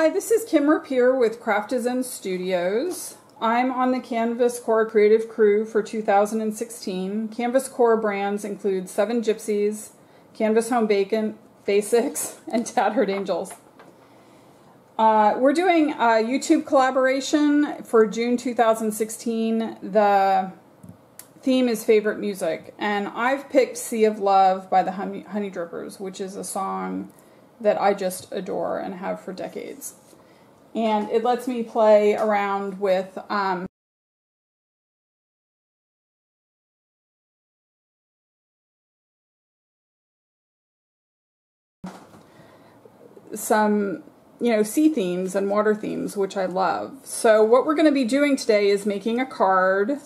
Hi, this is Kim Rippere with Craftisan Studios. I'm on the Canvas Corp Creative Crew for 2016. Canvas Corp brands include Seven Gypsies, Canvas Home Bacon, Basics, and Tattered Angels. Uh, we're doing a YouTube collaboration for June 2016. The theme is favorite music, and I've picked Sea of Love by the Honeydrippers, which is a song that I just adore and have for decades. And it lets me play around with um, some you know sea themes and water themes which I love. So what we're going to be doing today is making a card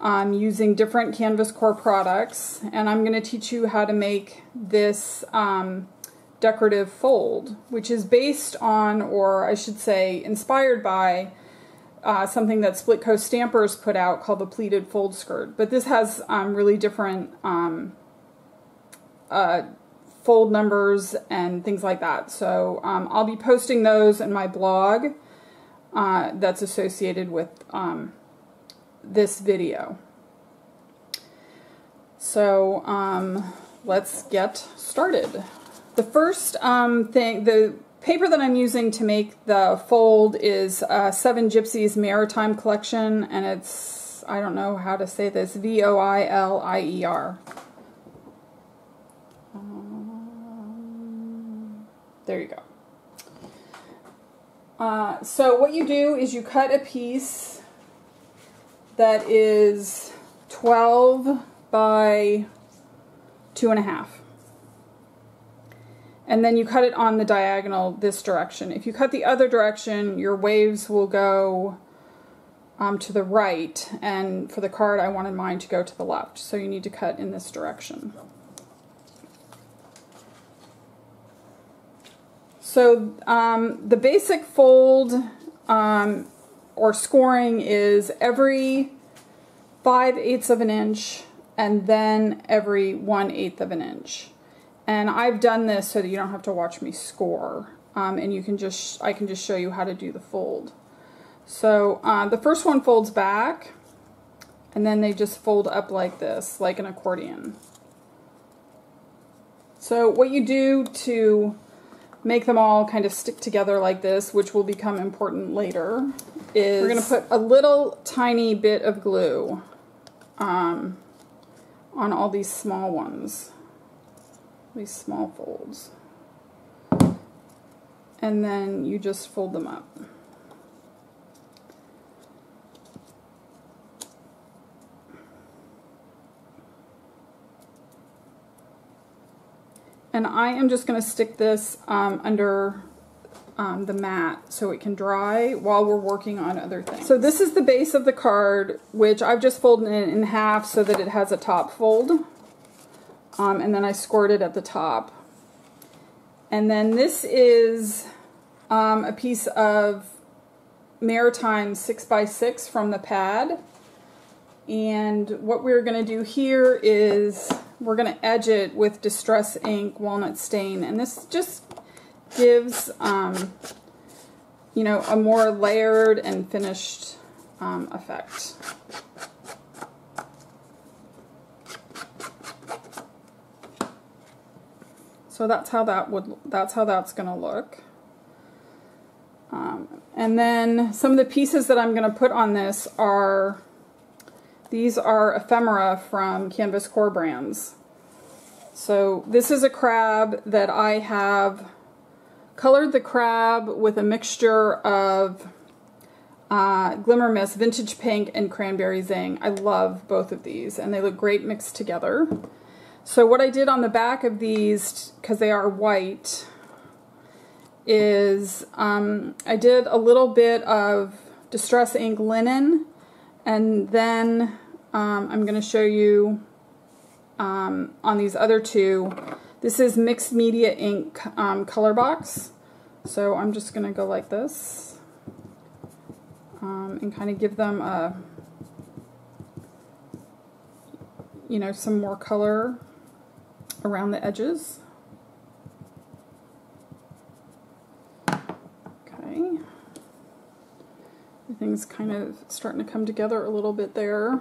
um, using different Canvas Corp products and I'm going to teach you how to make this um, decorative fold, which is based on, or I should say, inspired by uh, something that Split Coast Stampers put out called the pleated fold skirt. But this has um, really different um, uh, fold numbers and things like that. So um, I'll be posting those in my blog uh, that's associated with um, this video. So um, let's get started. The first um, thing, the paper that I'm using to make the fold is uh, Seven Gypsies Maritime Collection, and it's, I don't know how to say this, V-O-I-L-I-E-R. Um, there you go. Uh, so what you do is you cut a piece that is 12 by two and a half and then you cut it on the diagonal this direction. If you cut the other direction, your waves will go um, to the right, and for the card I wanted mine to go to the left, so you need to cut in this direction. So um, the basic fold um, or scoring is every 5 eighths of an inch and then every 1 eighth of an inch. And I've done this so that you don't have to watch me score. Um, and you can just, I can just show you how to do the fold. So uh, the first one folds back, and then they just fold up like this, like an accordion. So what you do to make them all kind of stick together like this, which will become important later, is we're going to put a little tiny bit of glue um, on all these small ones these small folds. And then you just fold them up. And I am just going to stick this um, under um, the mat so it can dry while we're working on other things. So this is the base of the card, which I've just folded it in half so that it has a top fold um, and then I scored it at the top. And then this is um, a piece of Maritime 6x6 from the pad. And what we're going to do here is we're going to edge it with Distress Ink Walnut Stain. And this just gives, um, you know, a more layered and finished um, effect. So that's how that would, that's how that's going to look. Um, and then some of the pieces that I'm going to put on this are, these are ephemera from Canvas Corp Brands. So this is a crab that I have colored the crab with a mixture of uh, Glimmer Mist, Vintage Pink, and Cranberry Zing. I love both of these, and they look great mixed together. So what I did on the back of these, because they are white, is um, I did a little bit of Distress Ink linen, and then um, I'm going to show you um, on these other two. This is Mixed Media Ink um, color box. So I'm just going to go like this um, and kind of give them a, you know, some more color around the edges. Okay. Everything's kind of starting to come together a little bit there.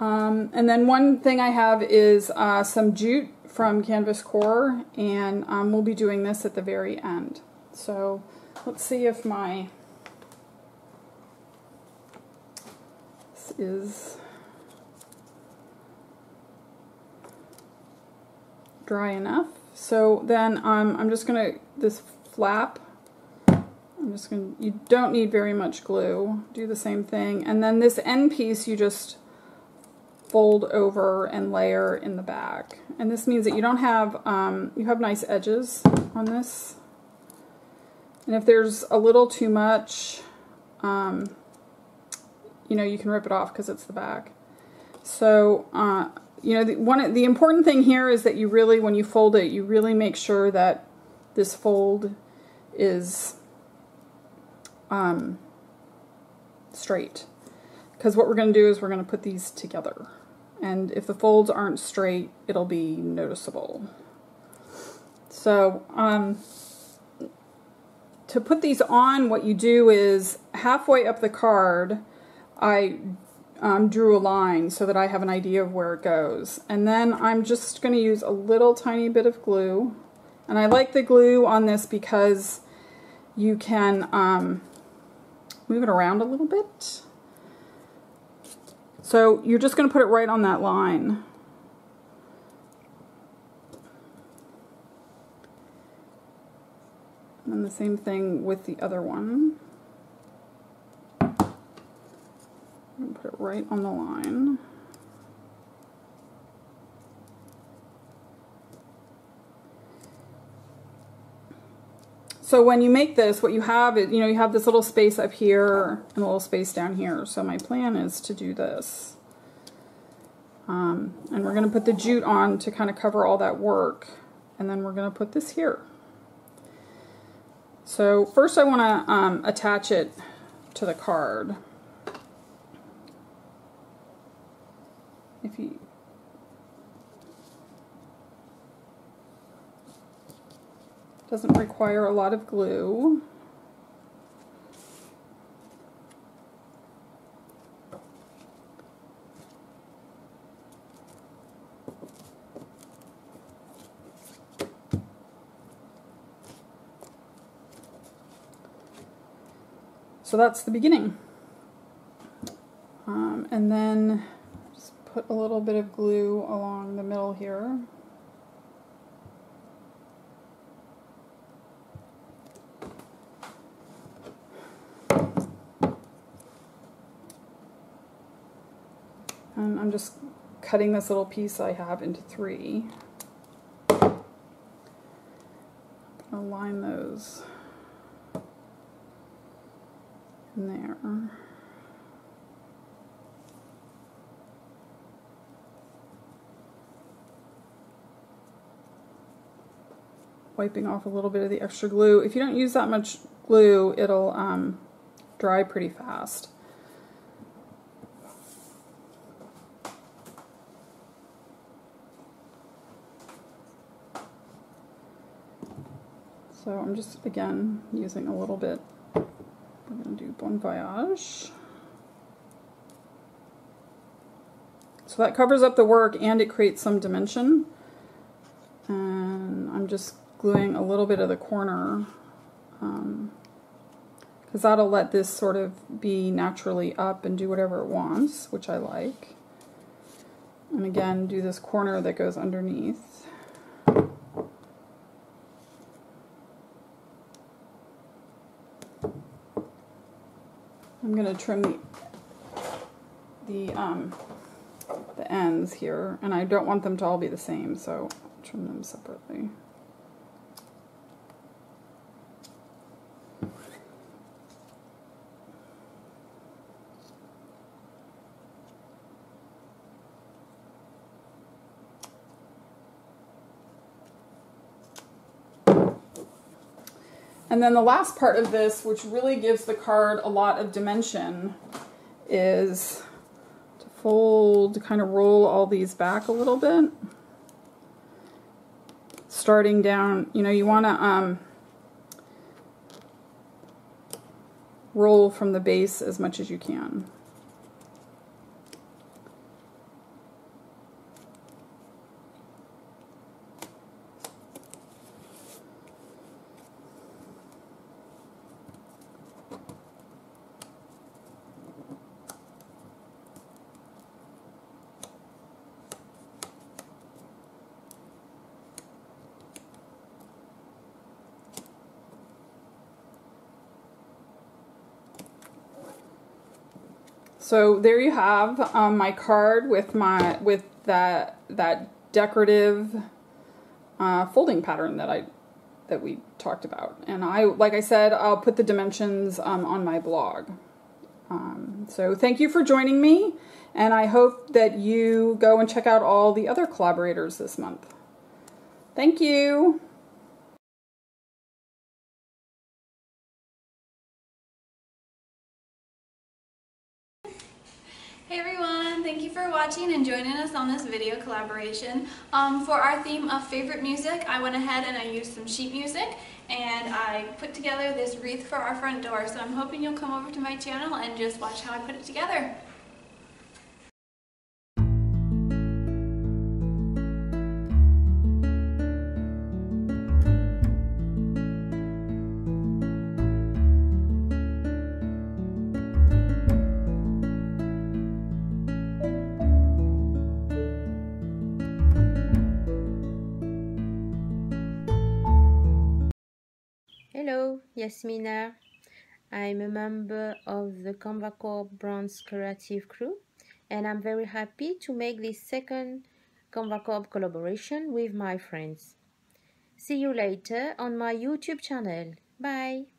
Um, and then one thing I have is uh, some jute from Canvas Corp, and um, we'll be doing this at the very end. So let's see if my this is dry enough. So then um, I'm just going to, this flap, I'm just going to, you don't need very much glue. Do the same thing. And then this end piece you just fold over and layer in the back. And this means that you don't have, um, you have nice edges on this. And if there's a little too much, um, you know, you can rip it off because it's the back. So, uh, you know, the, one the important thing here is that you really, when you fold it, you really make sure that this fold is um, straight. Because what we're going to do is we're going to put these together and if the folds aren't straight, it'll be noticeable. So, um, to put these on, what you do is halfway up the card, I um, drew a line so that I have an idea of where it goes. And then I'm just going to use a little tiny bit of glue. And I like the glue on this because you can um, move it around a little bit. So you're just going to put it right on that line. And the same thing with the other one. put it right on the line. So when you make this, what you have is, you know, you have this little space up here and a little space down here. So my plan is to do this. Um, and we're going to put the jute on to kind of cover all that work. And then we're going to put this here. So first I want to um, attach it to the card. If you Doesn't require a lot of glue. So that's the beginning. Um, and then put a little bit of glue along the middle here. And I'm just cutting this little piece I have into three. Align those in there. Wiping off a little bit of the extra glue. If you don't use that much glue, it'll um, dry pretty fast. So I'm just, again, using a little bit. We're going to do Bon Voyage. So that covers up the work and it creates some dimension. And I'm just gluing a little bit of the corner because um, that'll let this sort of be naturally up and do whatever it wants, which I like. And again, do this corner that goes underneath. I'm going to trim the the um, the ends here, and I don't want them to all be the same, so I'll trim them separately. And then the last part of this, which really gives the card a lot of dimension, is to fold, kind of roll all these back a little bit. Starting down, you know, you want to um, roll from the base as much as you can. So there you have um, my card with my with that that decorative uh, folding pattern that I that we talked about. And I, like I said, I'll put the dimensions um, on my blog. Um, so thank you for joining me, and I hope that you go and check out all the other collaborators this month. Thank you. Watching and joining us on this video collaboration. Um, for our theme of favorite music, I went ahead and I used some sheet music and I put together this wreath for our front door. So I'm hoping you'll come over to my channel and just watch how I put it together. Hello, Yasmina. I'm a member of the Canva Corp Brands Creative Crew and I'm very happy to make this second Canva Corp collaboration with my friends. See you later on my YouTube channel. Bye.